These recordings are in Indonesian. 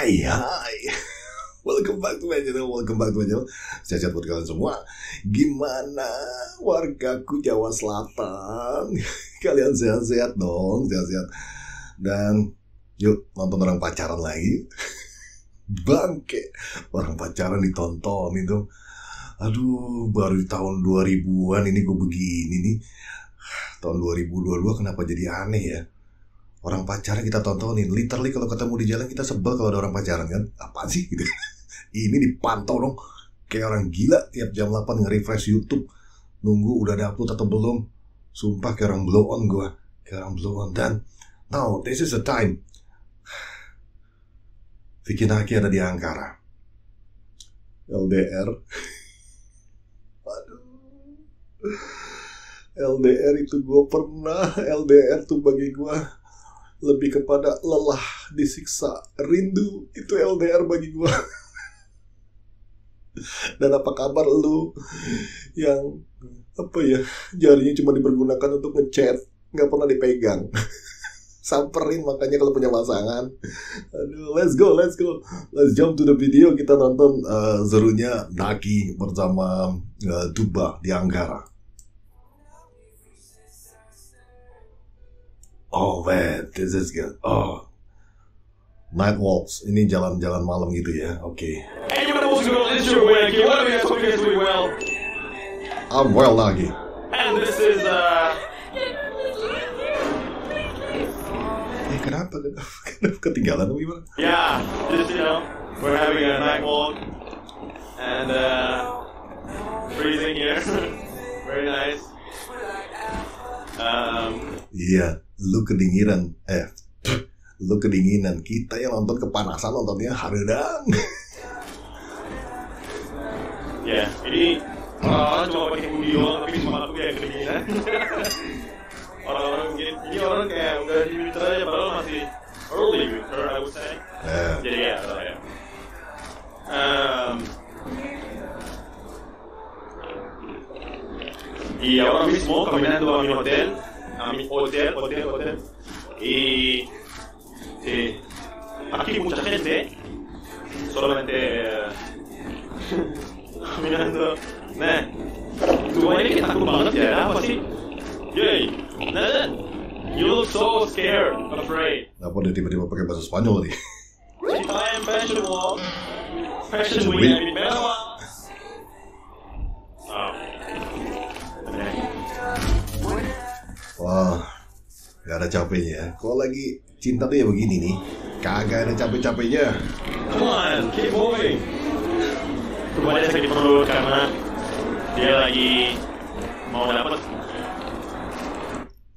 Hai, hai. Welcome back to my channel, welcome back to my channel. Sehat-sehat buat kalian semua. Gimana wargaku Jawa Selatan? Kalian sehat-sehat dong, sehat-sehat. Dan yuk nonton orang pacaran lagi. Bangke, orang pacaran ditonton itu. Aduh, baru di tahun 2000-an ini gue begini nih. Tahun 2022 kenapa jadi aneh ya? Orang pacaran kita tontonin literally kalau ketemu di jalan kita sebel kalau ada orang pacaran kan? Apa sih? Gitu. Ini dipantau dong. Kayak orang gila tiap jam 8 nge-refresh YouTube. Nunggu udah ada upload atau belum? Sumpah kayak orang blow on gua. Kayak orang blow on. Dan now this is the time. Vicky Naki ada di Ankara. LDR aduh. LDR itu gue pernah. LDR tuh bagi gue lebih kepada lelah disiksa rindu itu LDR bagi gue dan apa kabar lu yang apa ya jarinya cuma dipergunakan untuk ngechat nggak pernah dipegang. Samperin makanya kalau punya pasangan. Aduh let's go let's go. Let's jump to the video. Kita nonton uh, serunya Naki bersama uh, Duba di Anggara Oh man, this is good. Oh, night walks. Ini jalan-jalan malam gitu ya. Oke. Okay. Hey, you want to go this way? Okay, what are we talking to well? I'm well lagi. And this is uh. Eh kenapa? Kenapa ketinggalan gimana? Yeah, just you know, we're having a night walk and uh, freezing here. Very nice. Um, Iya, lu kedinginan. Eh, lu kedinginan. Kita yang nonton kepanasan nontonnya haredang. ya, ini orang-orang cuma pakai hoodie doang, tapi cuma aku kayak kedinginan. orang-orang mungkin, ini orang kayak udah di winter aja, padahal masih early winter, I would say. Eh, Jadi ya, so, ya. Um, y ahora mismo caminando a mi hotel, a mi hotel, hotel, hotel, y sí, aquí mucha gente, solamente eh, caminando, nah, tuh ini kita takut banget ya, apa sih? Yay, nah, you look so scared, afraid. kenapa dia tiba-tiba pakai bahasa Spanyol nih? If I am fashion walk, fashion Fashion week, Wah, gak ada capeknya ya. Kalau lagi cinta tuh ya begini nih. Kagak ada capek-capeknya. Come on, keep moving. Kemudian sakit perut karena dia lagi mau dapat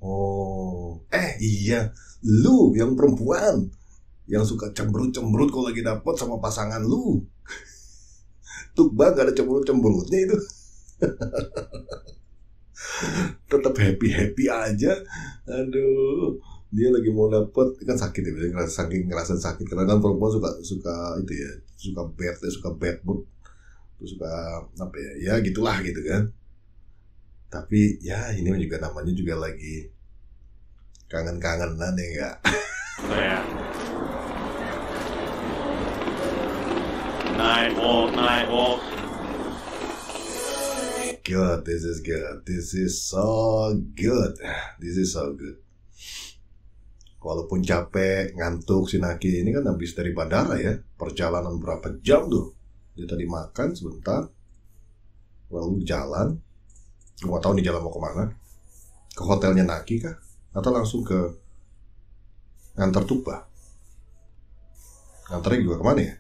Oh, eh iya, lu yang perempuan yang suka cemberut-cemberut kalau lagi dapet sama pasangan lu. Tuh bang gak ada cemberut-cemberutnya itu. Tetap happy happy aja. Aduh, dia lagi mau dapet kan sakit ya, biasanya ngerasa saking ngerasa sakit karena kan perempuan suka suka itu ya, suka bad suka bad mood, terus suka apa ya, ya gitulah gitu kan. Tapi ya ini juga namanya juga lagi kangen-kangenan ya enggak. Night walk, night walk. Good. This is good. This is so good. This is so good. Walaupun capek ngantuk si Naki ini kan habis dari bandara ya. Perjalanan berapa jam tuh? Dia tadi makan sebentar lalu jalan. Gua tahu nih jalan mau ke mana. Ke hotelnya Naki kah? Atau langsung ke ngantar Tuba ngantarnya juga ke mana ya?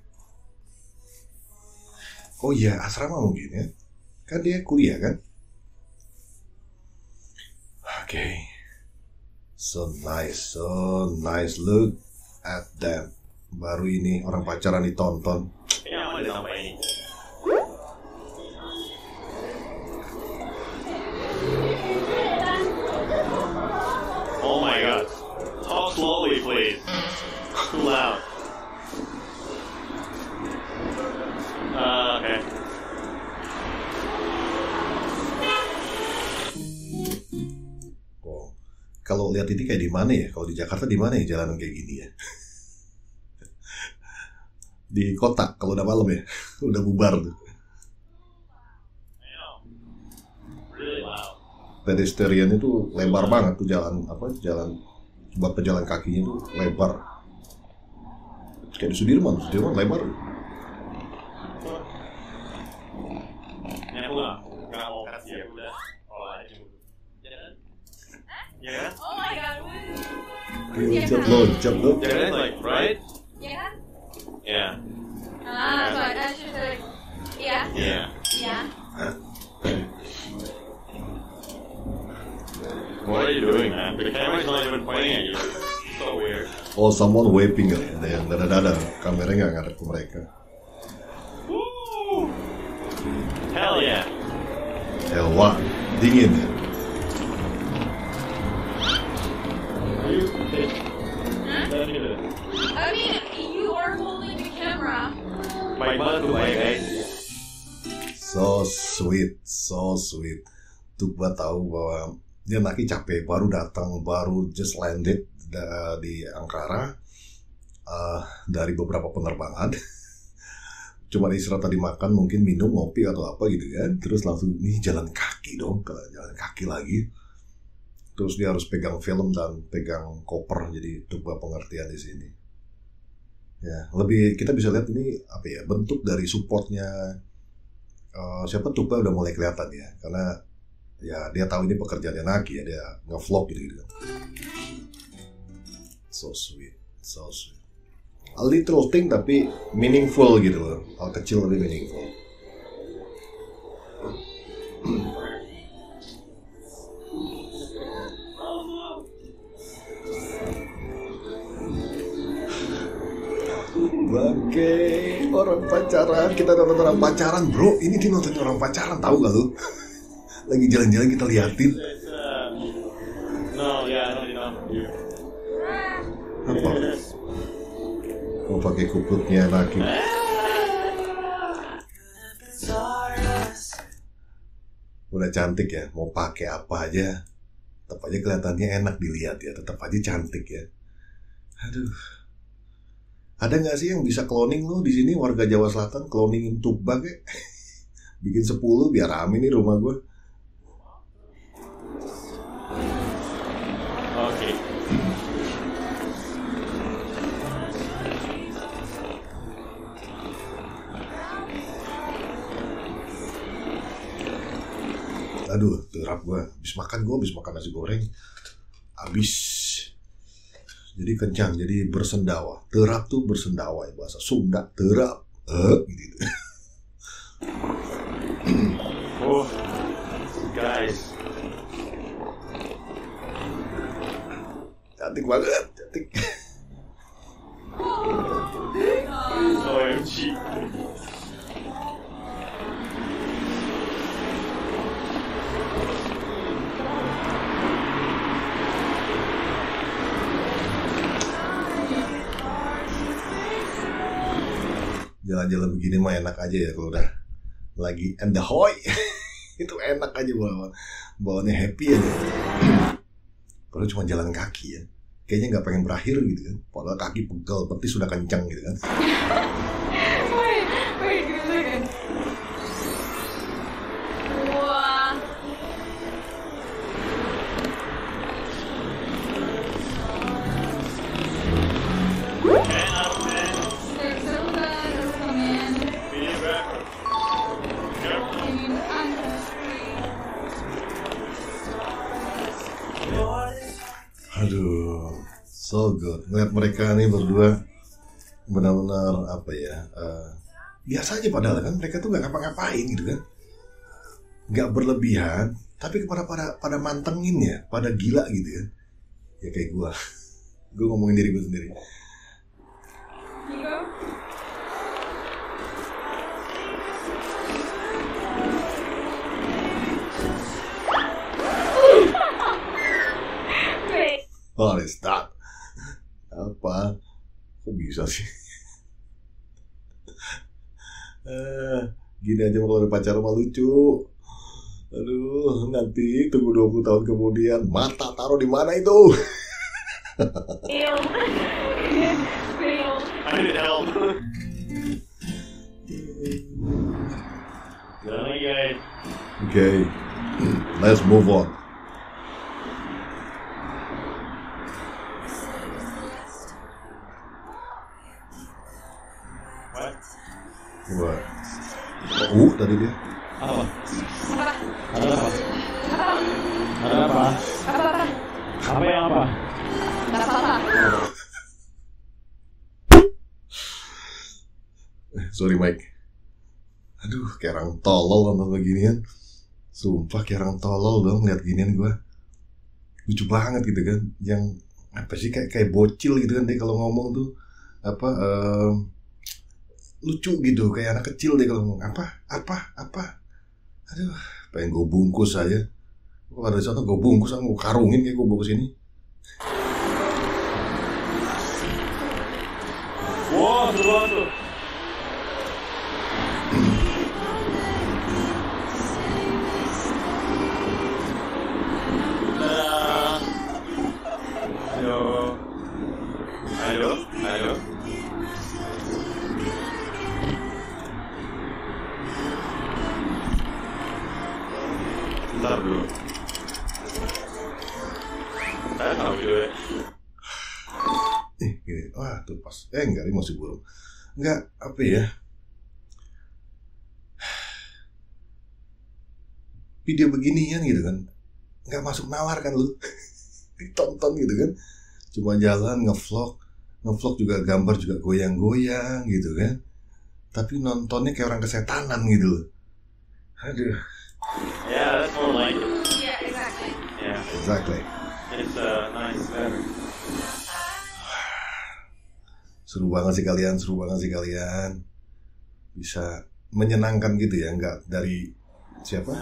Oh iya asrama mungkin ya kan dia kuliah kan? Oke. So nice so nice. Look at them. Baru ini orang pacaran ditonton ini kayak di mana ya kalau di Jakarta di mana ya jalanan kayak gini ya di kota kalau udah malam ya, udah bubar tuh. Pedestrian itu lebar banget tuh jalan apa jalan buat pejalan kakinya tuh lebar. Kayak di Sudirman, Sudirman lebar. Ini aku nggak nggak mau kasih ya udah. Oh aja dulu. Ya kan? Ya kan? Oh my god. Loncat, loncat, loncat. Ya kan? Like right? Kan? Yeah. Ah, but I should like, yeah, Yeah. yeah. What are you doing, man? The camera's not even pointing at you. So weird. Oh, someone waving kali ya. Ada yang dada-dada. Kameranya nggak ngadep ke mereka. Woo! Hell yeah. Ewa, dingin ya. So sweet, so sweet. Tuh gua tahu bahwa dia laki capek, baru datang, baru just landed da- di Ankara eh, dari beberapa penerbangan. Cuma istirahat tadi makan, mungkin minum, ngopi atau apa gitu kan. Terus langsung nih jalan kaki dong, ke jalan kaki lagi. Terus dia harus pegang film dan pegang koper, jadi gua pengertian di sini. Ya, lebih kita bisa lihat ini apa ya bentuk dari supportnya Eh, siapa Tupa udah mulai kelihatan ya karena ya dia tahu ini pekerjaannya Naki ya dia nge-vlog gitu gitu so sweet so sweet. A little thing tapi meaningful gitu loh hal kecil tapi meaningful pacaran kita nonton orang pacaran bro. Ini dia nonton orang pacaran tahu gak lu? Lagi jalan-jalan kita liatin. Apa? Mau pakai kuputnya laki udah cantik ya mau pakai apa aja. Tetap aja kelihatannya enak dilihat ya tetap aja cantik ya. Aduh ada nggak sih yang bisa cloning lo di sini warga Jawa Selatan cloningin tubak ya bikin 10 biar rame nih rumah gue Okay. aduh terap gue habis makan gue habis makan nasi goreng. Habis jadi kencang jadi bersendawa. Terap tuh bersendawa ya bahasa Sunda. Terap. Eh gitu Oh, guys. cantik banget cantik. OMG. Jalan-jalan begini mah enak aja ya kalau udah lagi and the hoy itu enak aja bawa bawanya happy aja kalau cuma jalan kaki ya. Kayaknya nggak pengen berakhir gitu kan. Padahal kaki pegel betis sudah kencang gitu kan So good. Ngeliat mereka nih berdua benar-benar apa ya? eh, biasa aja padahal kan mereka tuh nggak ngapa-ngapain gitu kan, nggak berlebihan, tapi kepada pada pada mantengin ya, pada gila gitu ya. Ya kayak gua, gua ngomongin diri gua sendiri. Don't stop. Apa? Kok bisa sih? eh, gini aja kalau ada pacar mah lucu. Aduh, nanti tunggu 20 tahun kemudian mata taruh di mana itu? Okay, let's move on. Tadi dia. Apa? Ada apa? Ada apa? Apa-apa? Apa yang apa? Gak apa-apa. Eh, Sorry Mike. Aduh, kayak orang tolol nonton beginian. Sumpah kayak orang tolol dong lihat ginian gua. Lucu banget gitu kan. Yang apa sih kayak kayak bocil gitu kan dia kalau ngomong tuh apa em, lucu gitu kayak anak kecil dia kalau ngomong apa? Apa? Apa? Aduh pengen gue bungkus aja. Kalau ada sana gue bungkus gue karungin kayak gue bungkus ini. Wah, seru enggak apa ya? Video beginian gitu kan. Nggak masuk nalar kan lu. Ditonton gitu kan. Cuma jalan ngevlog. Ngevlog juga gambar juga goyang-goyang gitu kan. Tapi nontonnya kayak orang kesetanan gitu loh. Aduh. Yeah, that's more like it. Yeah, exactly. Yeah, exactly. It's uh, nice better. Seru banget sih kalian seru banget sih kalian bisa menyenangkan gitu ya nggak dari siapa.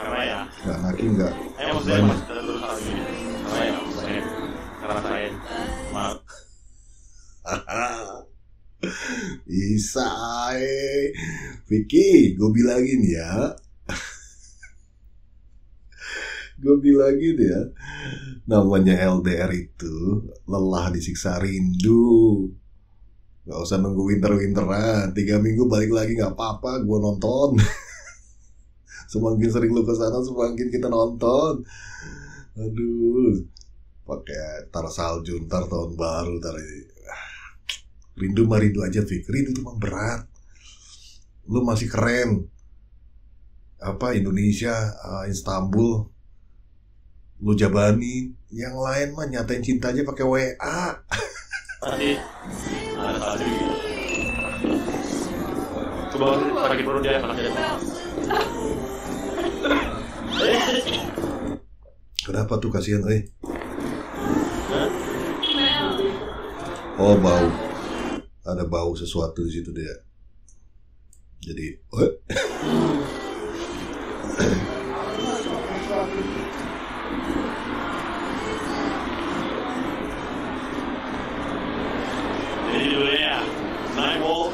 Karena ya, nggak naki nggak eh maksudnya terus. Karena ya, maksudnya karena saya maaf. Bisa eh. Vicky, gue bilangin ya Gue bilangin ya. Namanya LDR itu Lelah disiksa rindu. Gak usah nunggu winter-winteran. Tiga minggu balik lagi gak apa-apa Gue nonton. Semakin sering lu ke sana Semakin kita nonton. Aduh pakai tar salju ntar tahun baru tar rindu mah rindu aja Fik. Rindu itu mah berat. Lu masih keren. Apa Indonesia uh, Istanbul lu jabani yang lain mah nyatain cinta aja pakai WA gitu. Coba sakit perut dia, dia. kenapa tuh kasihan eh? Oh bau. Ada bau sesuatu di situ dia. Jadi eh, Jadi judulnya Night Walk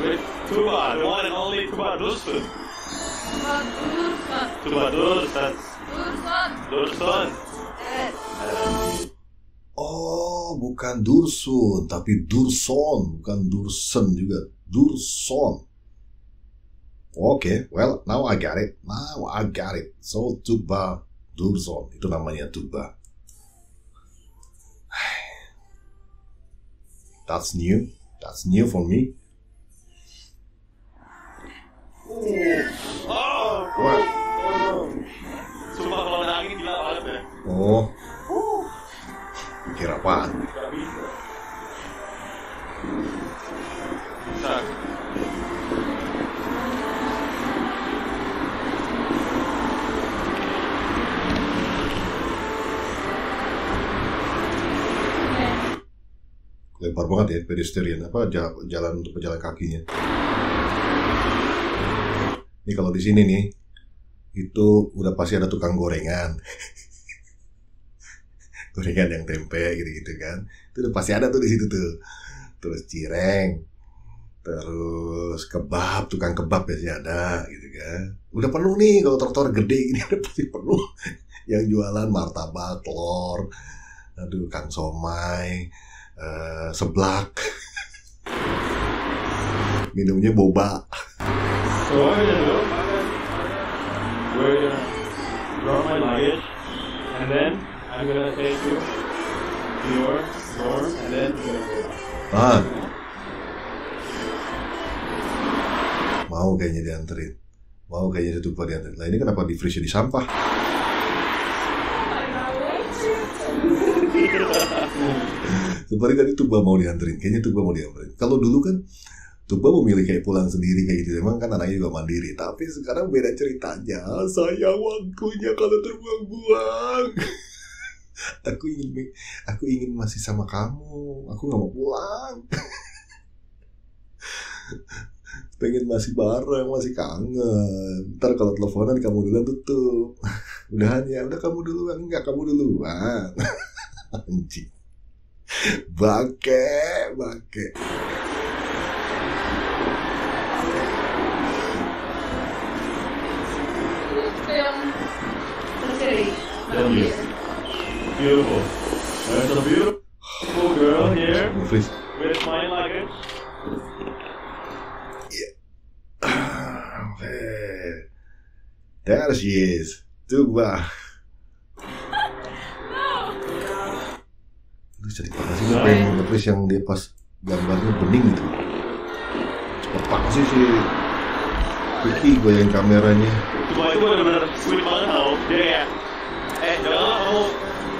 with Tuba, the one and only Tuba Dursun. Dursun. Tuba Dursun. Dursun. Dursun. Eh, oh bukan Dursun tapi Durson bukan Dursen juga Durson Oke, well now I got it. Now I got it. So tuba Durson itu namanya tuba. That's new. That's new for me. Oh, What? Sumpah kalau ada angin gila banget ya. Oh. Kira apaan? Gak bisa. Lebar banget ya pedestrian apa ja- jalan untuk pejalan kakinya. Ini kalau di sini nih itu udah pasti ada tukang gorengan. gorengan yang tempe gitu-gitu kan. Itu udah pasti ada tuh di situ tuh. Terus cireng. Terus kebab, tukang kebab biasanya ada gitu kan. Udah penuh nih kalau trotoar gede ini udah pasti penuh. Yang jualan martabak, telur, aduh kang somai, eh, seblak. Minumnya boba. So. Ah. Mau kayaknya dianterin. Mau kayaknya itu dianterin. Lah ini kenapa di freeze di sampah? Seperti tadi Tuba mau dianterin, kayaknya Tuba mau dianterin. Kalau dulu kan Tuba memilih kayak pulang sendiri kayak gitu, emang kan anaknya juga mandiri. Tapi sekarang beda ceritanya. Saya waktunya kalau terbuang-buang. aku ingin, aku ingin masih sama kamu. Aku nggak mau pulang. Pengen masih bareng, masih kangen. Ntar kalau teleponan kamu duluan tutup. Udahan ya, udah kamu duluan, enggak kamu duluan. Anjing. Bangke, bangke. Film the There she is. Jadi banget sih gue pengen yang dia pas gambarnya bening gitu. Cepet banget sih si Vicky goyang kameranya. Itu benar-benar sweet banget tau. Dia eh janganlah kamu.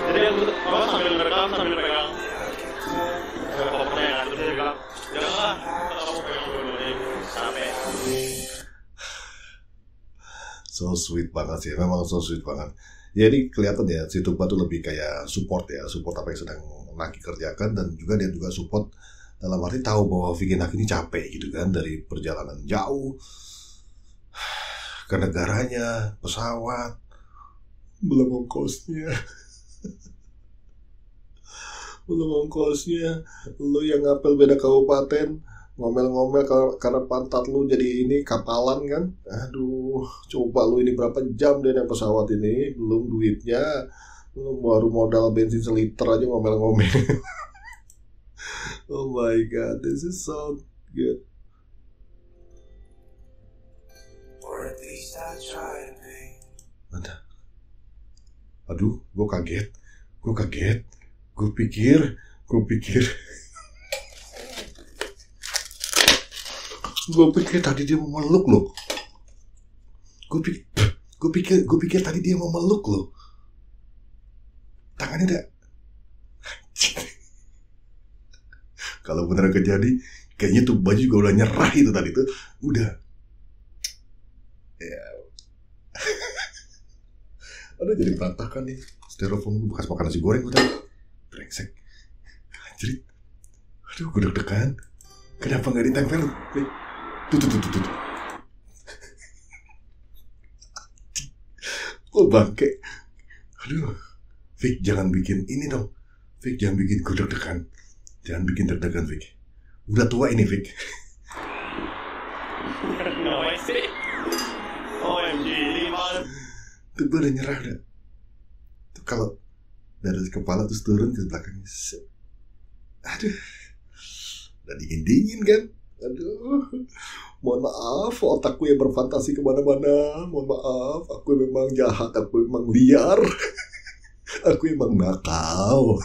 Jadi aku apa sambil merekam sambil pegang kopernya kan. Terus dia bilang, janganlah kamu pegang dua-duanya sampai. So sweet banget sih, memang so sweet banget. Jadi kelihatan ya si Tuba tuh lebih kayak support ya, support apa yang sedang Naki kerjakan dan juga dia juga support dalam arti tahu bahwa Vicky Naki ini capek gitu kan dari perjalanan jauh ke negaranya, pesawat, belum ongkosnya. belum ongkosnya, lu yang ngapel beda kabupaten, ngomel-ngomel kar- karena pantat lu jadi ini kapalan kan aduh coba lu ini berapa jam deh naik pesawat ini belum duitnya lu baru modal bensin seliter aja ngomel-ngomel oh my god this is so good Or at least I. Mana? Aduh gue kaget. Gue kaget. Gue pikir gue pikir. Gue pikir tadi dia mau meluk loh. Gue pikir gue pikir gue pikir tadi dia mau meluk loh. Tangannya udah kalau beneran kejadi kayaknya tuh baju juga udah nyerah itu tadi tuh. Udah. Ya aduh jadi berantakan nih. Styrofoam gue bekas makan nasi goreng gue brengsek. Anjir aduh gue deg-degan. Kenapa nggak ditempel? Tuh tuh tuh tuh tuh, oh bangke. Aduh. Vic jangan bikin ini dong. Vic jangan bikin gue deg-degan. Jangan bikin deg-degan Vic udah tua ini Vic No, tuh gue udah nyerah udah. Tuh kalau dari kepala terus turun ke belakangnya set. aduh. Udah dingin dingin kan? Aduh. Mohon maaf otakku yang berfantasi ke mana-mana. Mohon maaf aku memang jahat aku memang liar. Aku emang nakal.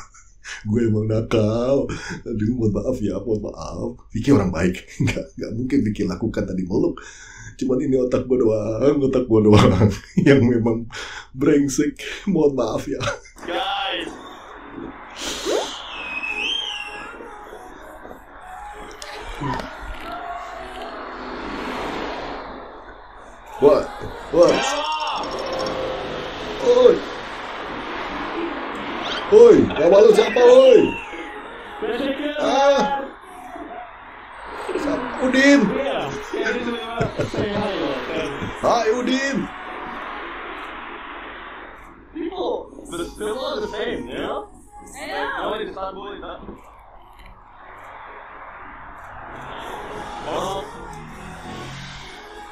Gue emang nakal. Aduh mohon maaf ya mohon maaf. Vicky orang baik. Nggak nggak mungkin Vicky lakukan tadi meluk cuman ini otak gue doang otak gue doang yang memang brengsek. Mohon maaf ya. Guys. what what oi. Oi nama lu siapa oi? Ah? Udin Yeah. Yeah, this is what say hi. look. Hai Udin People, the people are the same, you know? I know. No, in Istanbul, it's not. Oh.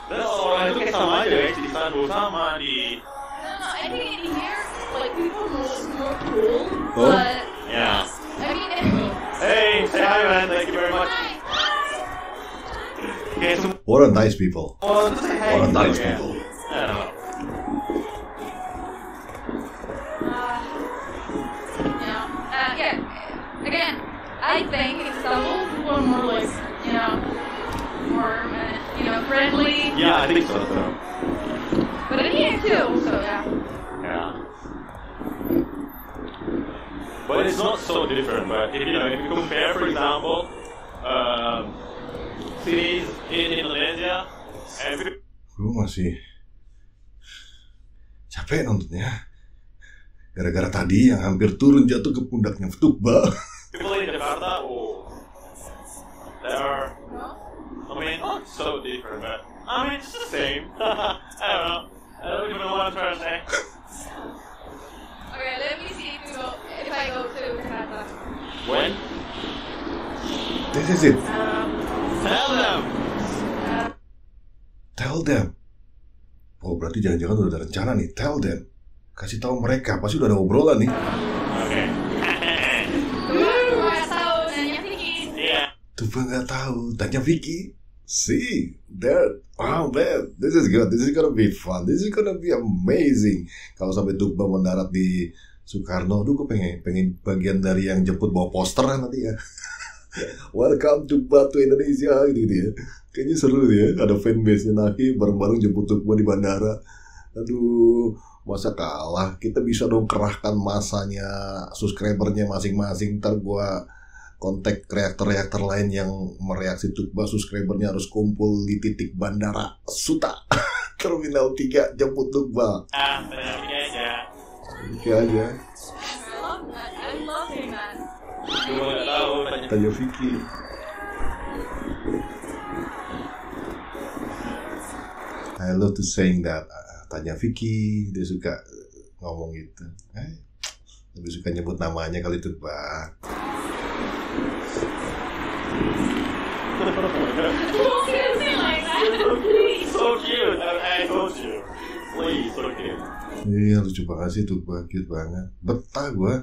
That's alright, itu kayak sama aja guys, di Istanbul sama di No, no, I think in here, like, people are more, more cool, Oh. but, Yeah. I mean, Hey, say hi man, thank you very much. hi. Kayak semua What a nice people? Well, just say hey. What a nice people? I. Yeah. Uh, yeah. Again, I think Istanbul people are more like, you know, more, uh, you know, friendly. Yeah, I think so. so. But in here too, so yeah. Yeah. But it's not so different. But if you know, if you compare, for example, um, cities in Indonesia people Gue masih capek nontonnya. Gara-gara tadi yang hampir turun jatuh ke pundaknya Tukba. people in Jakarta, oh, they are, I mean, not so different, but I mean, it's the same. I don't know. I don't even know what I'm trying to say. Okay, let me see if, go, if I go to Jakarta. When? This is it. Tell them. Tell them. Oh berarti jangan-jangan udah ada rencana nih. Tell them. Kasih tahu mereka. Pasti udah ada obrolan nih. Dulu nggak tahu. Tanya Vicky. See, that, wow, man, this is good. This is gonna be fun. This is gonna be amazing. Kalau sampai Tukba mendarat di Soekarno, tuh gue pengen, pengen bagian dari yang jemput bawa poster nanti ya. Welcome to Indonesia gitu, gitu ya. Kayaknya seru ya. Ada fanbase-nya Naki bareng-bareng jemput Tukba di bandara. Aduh, masa kalah? Kita bisa dong kerahkan masanya, subscribernya masing-masing. Ntar gua kontak reaktor-reaktor lain yang mereaksi Tukba subscribernya harus kumpul di titik bandara Suta Terminal 3 jemput Tukba aja. Oke aja. Gue tahu. Tanya. Tanya Vicky I love to saying that Ah, Tanya Vicky Dia suka ngomong gitu eh, Lebih suka nyebut namanya kali Tukba Don't kiss me like that, please. So cute. I, I told you. Please, so cute. Iya lucu banget sih tuh cute banget. Betah gua,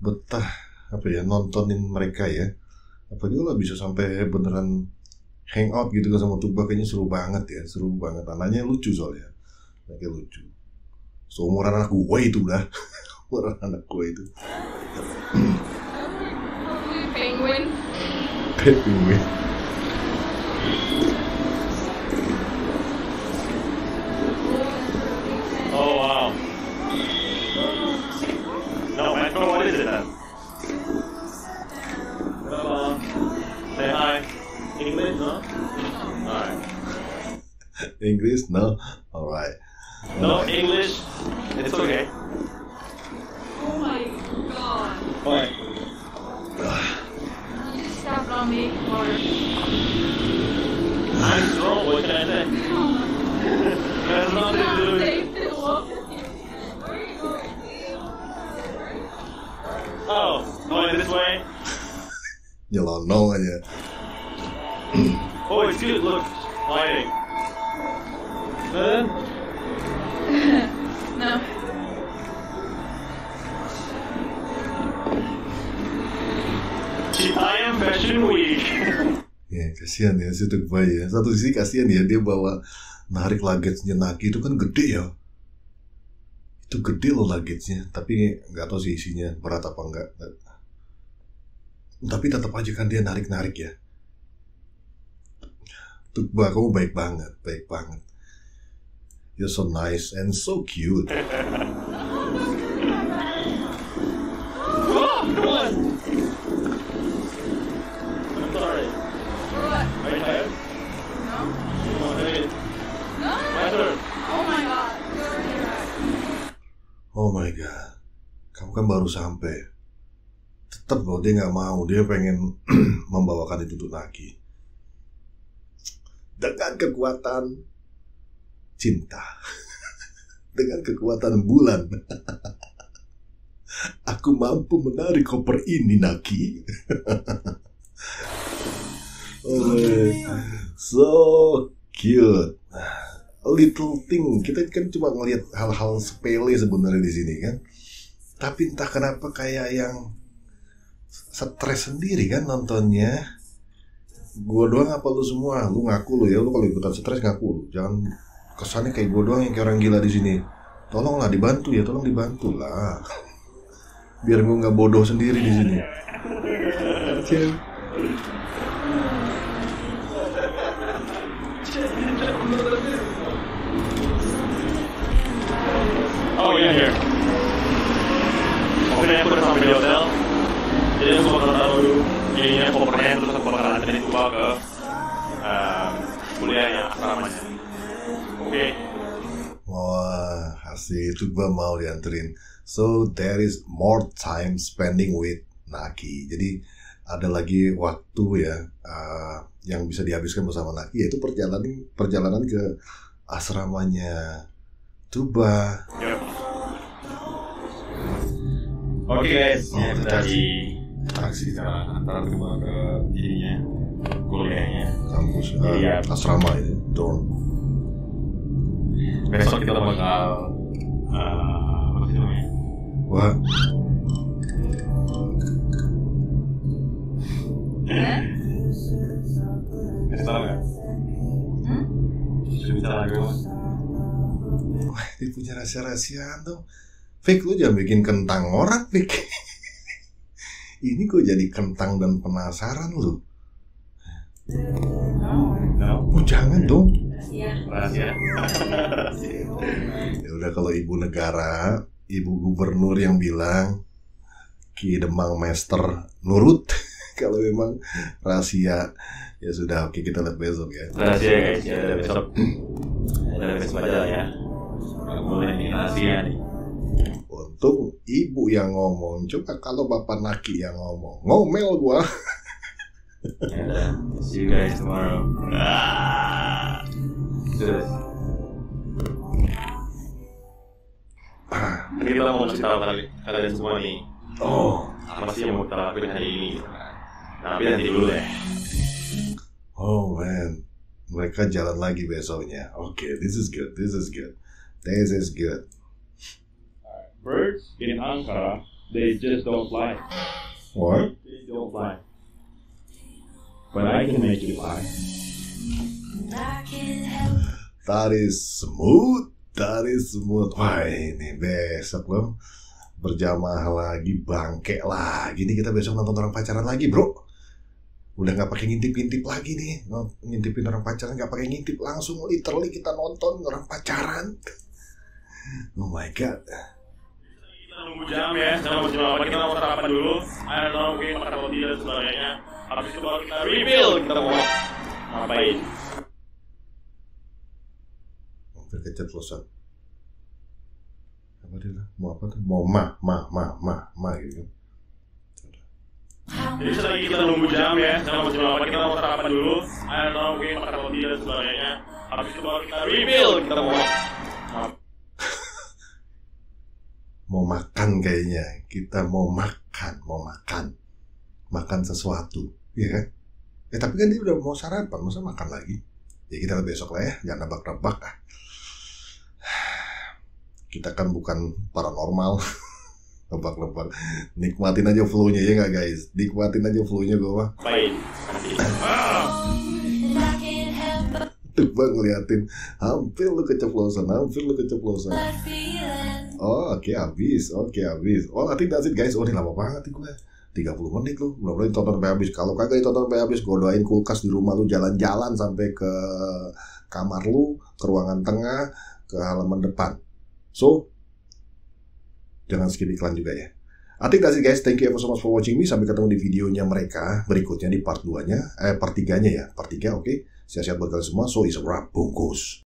betah apa ya nontonin mereka ya. Apa juga lah bisa sampai beneran hangout gitu kan sama Tuba kayaknya seru banget ya, seru banget. Anaknya lucu soalnya, anaknya lucu. Seumuran anak gue itu udah, umuran anak gue itu. Penguin. Penguin. English, no? Alright. Inggris, no, alright. No English, it's okay. Oh my god. Why? You stepped on me, or I'm strong, what can I say? There's nothing to do with They still love you. Where are you going? Oh, going this way? Nyelonong aja. Oh, it's good, look. Lighting. Then, No. Citayam Fashion Week. Ya kasihan ya si Tukba ya. Satu sisi kasihan ya dia bawa narik luggage-nya Naki itu kan gede ya. Itu gede loh luggage-nya, tapi nggak tahu sih isinya berat apa enggak. Tapi tetap aja kan dia narik-narik ya. Tukba kamu baik banget, baik banget. You're so nice and so cute. Oh, my god. Kamu kan baru sampai. Tetap loh dia nggak mau, dia pengen membawakan itu untuk Naki. Dengan kekuatan cinta, dengan kekuatan bulan, aku mampu menarik koper ini Naki. oh so cute. Little thing. Kita kan cuma ngelihat hal-hal sepele sebenarnya di sini kan? Tapi entah kenapa kayak yang stres sendiri kan nontonnya Gua doang apa lu semua? Lu ngaku lu ya, lu kalau ikutan stres ngaku lu. Jangan kesannya kayak gua doang yang kayak orang gila di sini. Tolonglah dibantu ya, tolong dibantu lah. Biar gua nggak bodoh sendiri di sini. Oh yeah, here. Jadi aku bakal terus anterin Kuba ke um, kuliahnya asramanya. Oke. Wah, asik itu gua mau dianterin. So there is more time spending with Naki. Jadi ada lagi waktu ya uh, yang bisa dihabiskan bersama Naki yaitu perjalanan perjalanan ke asramanya Tuba. Yep. Oke guys, ini kita di taksi sekarang antar Kuba ke ininya kuliahnya. Kampus uh, Iya. asrama itu dorm. Besok kita bakal uh, apa sih namanya? Wah, Kasih tau nggak? Hmm? Lagi mas? wah, dia punya rahasia-rahasiaan tuh. Fik lu jangan bikin kentang orang, Fik. Ini kok jadi kentang dan penasaran lu. No, Oh, jangan dong. Iya. rahasia. Ya udah kalau ibu negara, ibu gubernur yang bilang Ki Demang Master nurut. kalau memang rahasia ya sudah oke kita lihat besok ya. rahasia guys, ya ada besok. Ada besok aja ya. Boleh nih rahasia nih. Untung ibu yang ngomong. Coba kalau bapak Naki yang ngomong, ngomel gua. Ya udah, um, see you guys tomorrow. Ah. Kita mau kasih tahu kali kalian semua nih Oh, apa sih yang mau kita lakuin hari ini. Tapi nanti dulu deh. oh man, mereka jalan lagi besoknya. Oke, this is good, this is good, this is good. Birds in Ankara, they just don't fly. What? They don't fly. But I can make you fly. That is smooth, that is smooth. Wah ini besok loh berjamaah lagi, bangke lagi nih kita besok nonton orang pacaran lagi bro. Udah nggak pakai ngintip-ngintip lagi nih, ngintipin orang pacaran nggak pakai ngintip langsung literally kita nonton orang pacaran. Oh my god. Kita nunggu jam ya, jangan mau jam apa kita mau sarapan dulu. I don't know, mungkin makan roti dan sebagainya. Habis itu baru kita reveal kita mau ngapain. Hampir keceplosan. Apa dia? Mau apa tuh? Mau ma, ma, ma, ma, ma gitu. Jadi selagi kita nunggu jam ya, mau jam apa kita mau sarapan dulu. I don't know, mungkin makan roti dan sebagainya. Habis itu baru kita reveal kita mau mau makan kayaknya kita mau makan mau makan makan sesuatu ya kan ya tapi kan dia udah mau sarapan masa makan lagi ya kita besok lah ya jangan nebak-nebak ah kita kan bukan paranormal nebak-nebak nikmatin aja flow-nya ya nggak guys nikmatin aja flow-nya gue mah. Ah. tuh bang ngeliatin hampir lu keceplosan hampir lu keceplosan Oh oke habis, oke habis. Oh nanti that's it guys. Oh ini lama banget nih gue. 30 menit lu. Mudah-mudahan tonton sampai habis. Kalau kagak ditonton sampai habis, gue doain kulkas di rumah lu jalan-jalan sampai ke kamar lu, ke ruangan tengah, ke halaman depan. So jangan skip iklan juga ya. I think that's it guys. Thank you ever so much for watching me. Sampai ketemu di videonya mereka berikutnya di part 2-nya. Eh part 3-nya ya. Part 3 oke. Siap-siap buat kalian semua. So is a wrap. Bungkus.